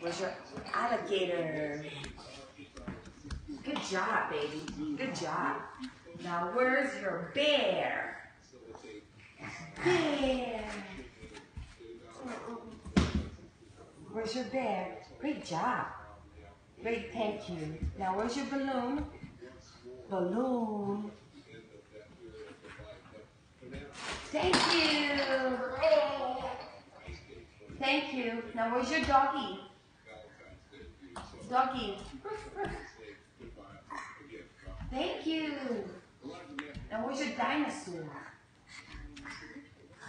Where's your alligator? Good job, baby. Good job. Now, where's your bear? Bear. Where's your bear? Great job. Great, thank you. Now, where's your balloon? Balloon. Thank you. Thank you. Now, where's your doggy? Doggy. Thank you. Now, where's your dinosaur?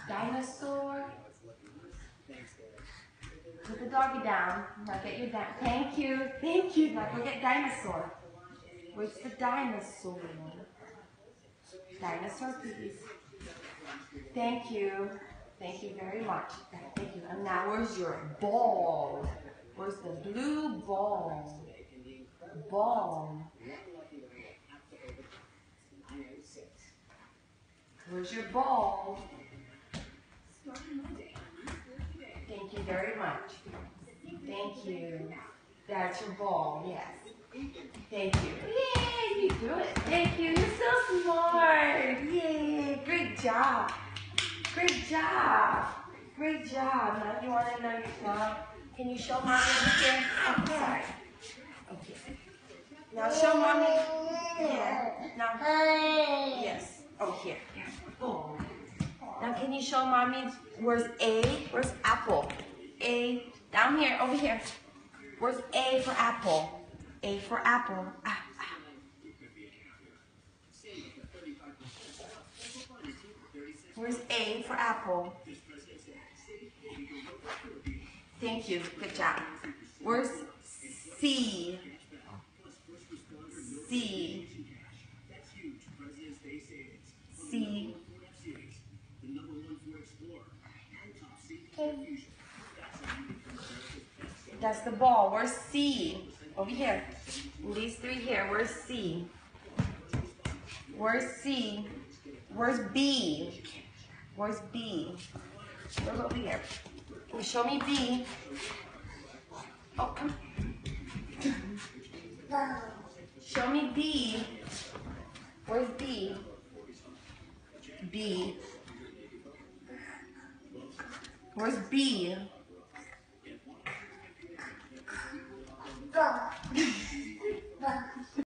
Dinosaur. Put the doggy down. Now get your di Thank you. Thank you. Now go get dinosaur. Where's the dinosaur? Dinosaur, please. Thank you. Thank you very much. Thank you. And now where's your ball? Where's the blue ball? Ball. Where's your ball? Thank you very much. Thank you. That's your ball, yes. Thank you. Yay, you do it. Thank you. You're so smart. Yay, great job. Great job. Great job. Now you want to know now. Can you show mommy again? Oh, sorry. Okay. Now show mommy. Yeah. Now. Yes. Oh, here. Here. Oh. Now can you show mommy where's A? Where's apple? A. Down here. Over here. Where's A for apple? A for apple. Ah, ah. Where's A for apple? Thank you. Good job. Where's C? C. C. That's the ball. Where's C? Over here. These three here. Where's C? Where's C? Where's B? Where's B? Look over here. You show me B? Oh, come. Show me B. Where's B? B. Where's B?